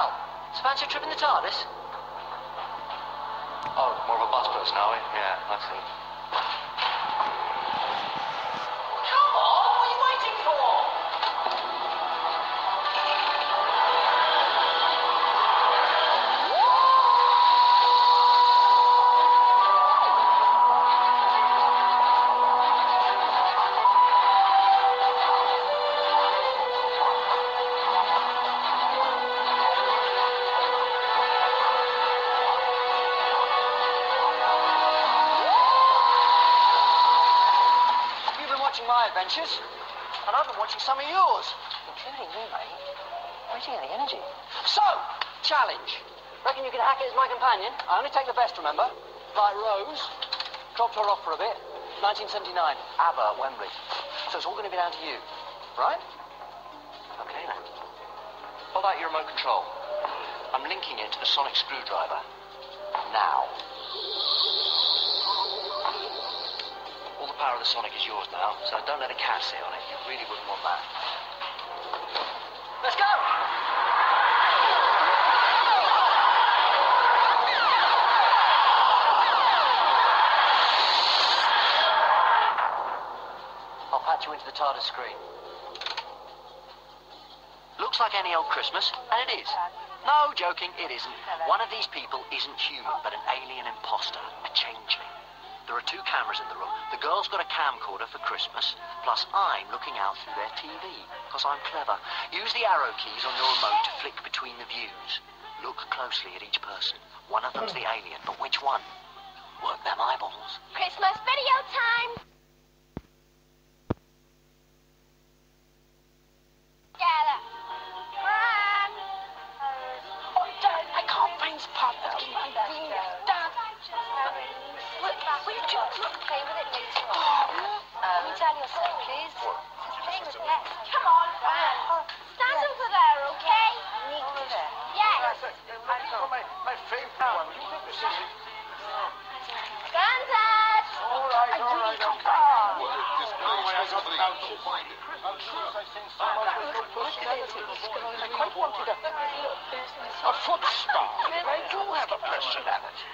So fancy a trip in the TARDIS? Oh, more of a bus person, are eh? we? Yeah, I see. Adventures, and I've been watching some of yours. Including you, mate. Where'd you get the energy? So, challenge. Reckon you can hack it as my companion? I only take the best, remember? Like Rose. Dropped her off for a bit. 1979. ABBA Wembley. So it's all going to be down to you. Right? Okay then. Hold out your remote control. I'm linking it to the sonic screwdriver. Now. Power of the sonic is yours now, so don't let a cat sit on it. You really wouldn't want that. Let's go! I'll patch you into the TARDIS screen. Looks like any old Christmas, and it is. No, joking, it isn't. One of these people isn't human, but an alien imposter, a changeling. There are two cameras in the room. The girl's got a camcorder for Christmas, plus I'm looking out through their TV, because I'm clever. Use the arrow keys on your remote to flick between the views. Look closely at each person. One of them's the alien, but which one? Work them eyeballs. Christmas video time! I quite wanted a, a foot spa. I do have a personality.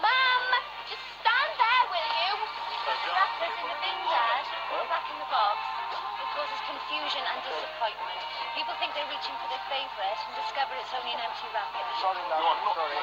Mum, just stand there, will you? In the. Back in the box. It causes confusion and disappointment. People think they're reaching for their favourite and discover it's only an empty wrapping. Sorry. No, I'm not Sorry.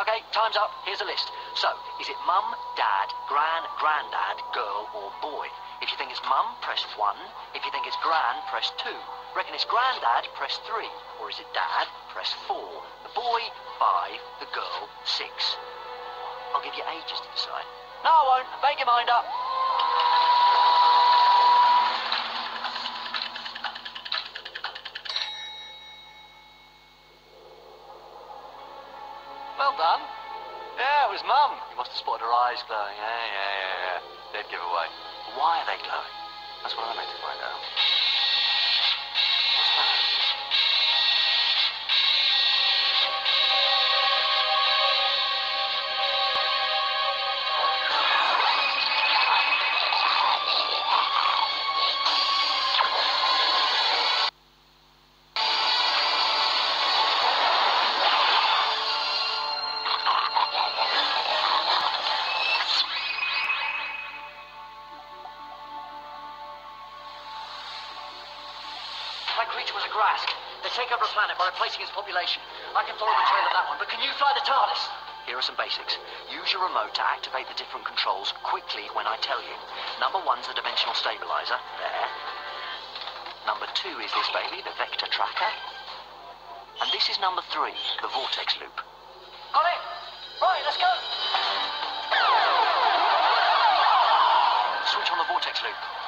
Okay, time's up. Here's a list. So, is it mum, dad, gran, granddad, girl, or boy? If you think it's mum, press 1. If you think it's gran, press 2. Reckon it's granddad, press 3. Or is it dad, press 4. The boy, 5. The girl, 6. I'll give you ages to decide. No, I won't. Make your mind up. Eyes glowing. Yeah, yeah, yeah, yeah. They'd give away. Why are they glowing? That's what I meant to find out. Creature was a Graske. They take over a planet by replacing its population. I can follow the trail of that one, but can you fly the TARDIS? Here are some basics. Use your remote to activate the different controls quickly when I tell you. Number one's the dimensional stabilizer. There. Number two is this baby, the vector tracker. And this is number three, the vortex loop. Got it? Right, let's go. Switch on the vortex loop.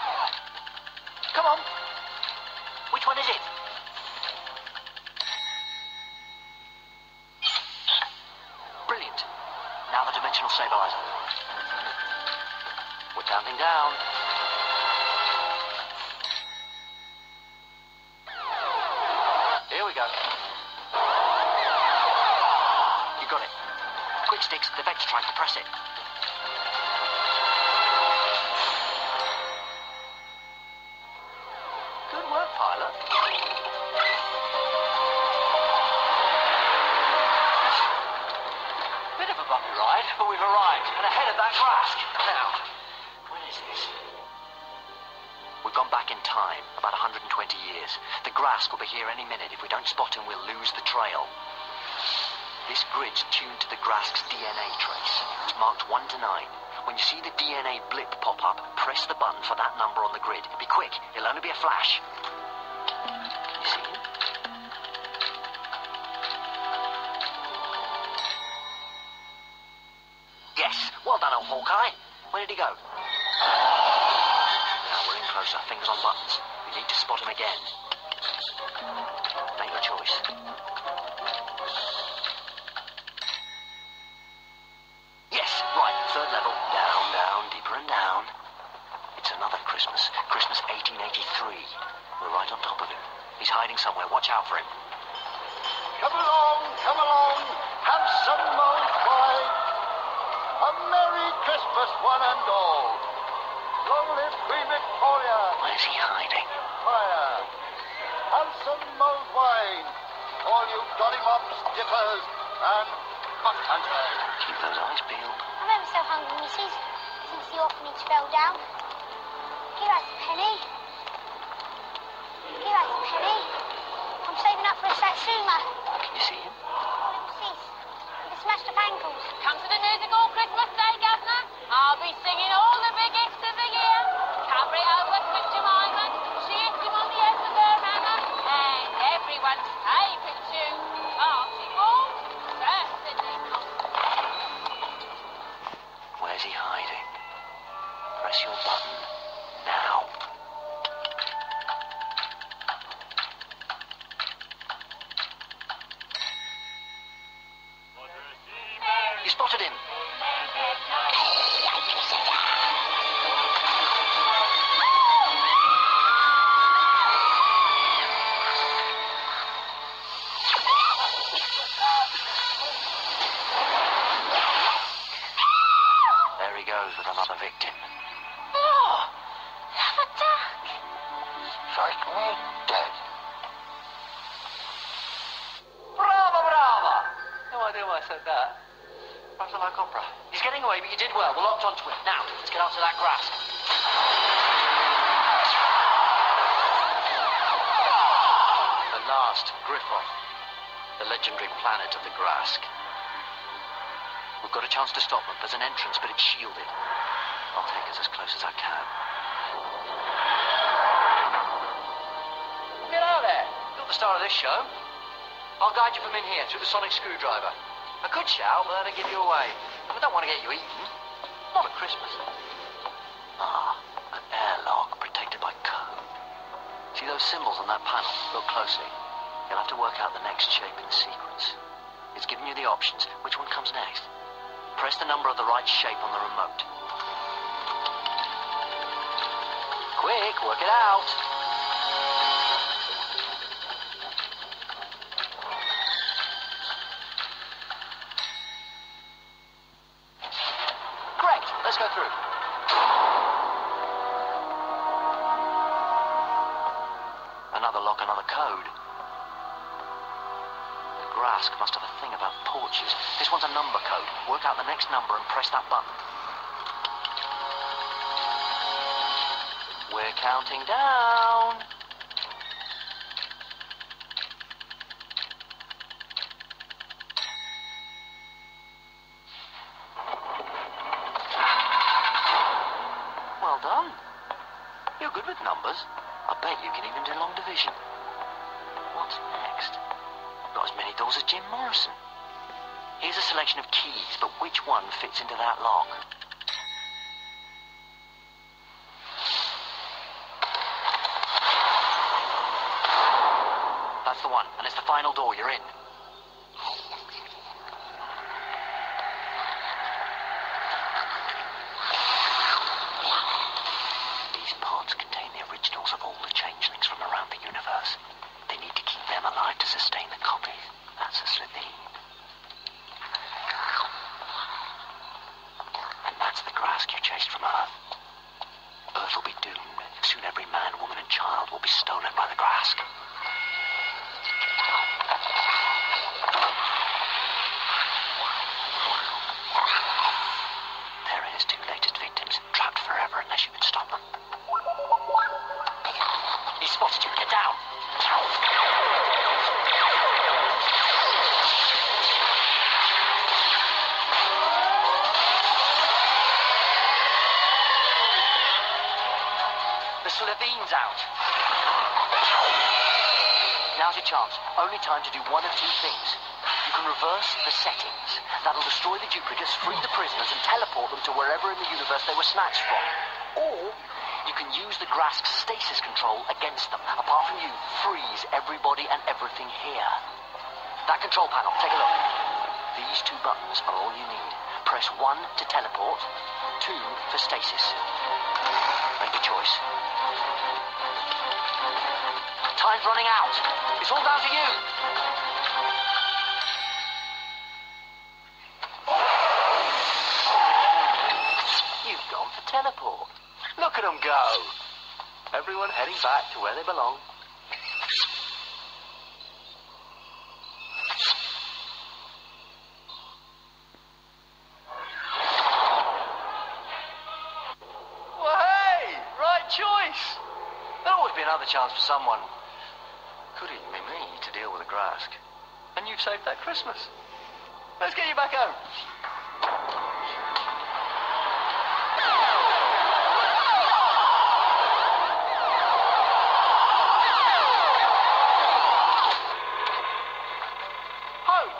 Now the dimensional stabilizer. We're counting down. Here we go. You got it. Quick sticks, the vector to press it. Good work, pilot. Of a bumpy ride, but we've arrived and ahead of that Graske. Now, when is this? We've gone back in time, about 120 years. The Graske will be here any minute. If we don't spot him, we'll lose the trail. This grid's tuned to the Graske's DNA trace. It's marked 1 to 9. When you see the DNA blip pop up, press the button for that number on the grid. Be quick, it'll only be a flash. Done. Where did he go? Now we're in closer, fingers on buttons. We need to spot him again. Make your choice. Yes, right, third level. Down, down, deeper and down. It's another Christmas. Christmas 1883. We're right on top of him. He's hiding somewhere. Watch out for him. Christmas, one and all. Long live Queen Victoria. Where's he hiding? Fire. Have some mulled wine. All you dollymops, dippers, and buck hunters. Keep those eyes peeled. I'm ever so hungry, missus, since the orphanage fell down. Give us a penny. Give us a penny. I'm saving up for a satsuma. Can you see him? Smashed up ankles. Come to the musical Christmas Day, Governor. I'll be singing all the big hits of the year. Cabaret over Quick Jemima. She hits him on the head with her hammer. And everyone's favourite tune. Party Ball. Where's he hiding? Press your button. Now. Why uh, I that. Perhaps like opera. He's getting away, but you did well. We're locked onto him. Now, let's get after that grass. The last Griffoth, the legendary planet of the Graske. We've got a chance to stop them. There's an entrance, but it's shielded. I'll take us as close as I can. Get out there. You're the star of this show. I'll guide you from in here through the sonic screwdriver. I could shout, but that'd give you away. And I don't want to get you eaten. Not at Christmas. Ah, an airlock protected by code. See those symbols on that panel? Look closely. You'll have to work out the next shape in sequence. It's giving you the options. Which one comes next? Press the number of the right shape on the remote. Quick, work it out. Work out the next number and press that button. We're counting down. Well done. You're good with numbers. I bet you can even do long division. What's next? Got as many doors as Jim Morrison. Here's a selection of keys, but which one fits into that lock? That's the one, and it's the final door you're in. The Slavine's out. Now's your chance. Only time to do one of two things. You can reverse the settings. That'll destroy the duplicates, free the prisoners, and teleport them to wherever in the universe they were snatched from. Or you can use the Graske's stasis control against them. Apart from you, freeze everybody and everything here. That control panel, take a look. These two buttons are all you need. Press one to teleport, two for stasis. Make a choice. Time's running out. It's all down to you. You've gone for teleport. Look at them go. Everyone heading back to where they belong. Well, hey, right choice. There'll always be another chance for someone, could even be me, to deal with a Graske. And you've saved that Christmas. Let's get you back home. Home.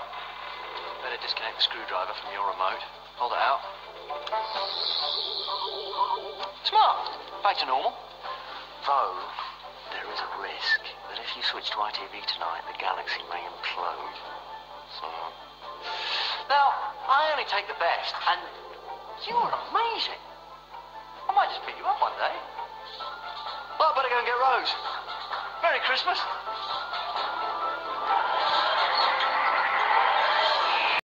Better disconnect the screwdriver from your remote. Hold it out. Smart. Back to normal. Though, risk that if you switch to ITV tonight, the galaxy may implode. So. Now, I only take the best, and you're amazing. I might just pick you up one day. Well, I better go and get Rose. Merry Christmas.